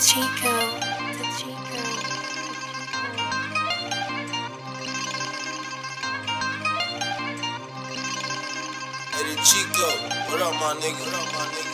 Chico. Chico. Hey, Chico, what up, my nigga? What up, my nigga?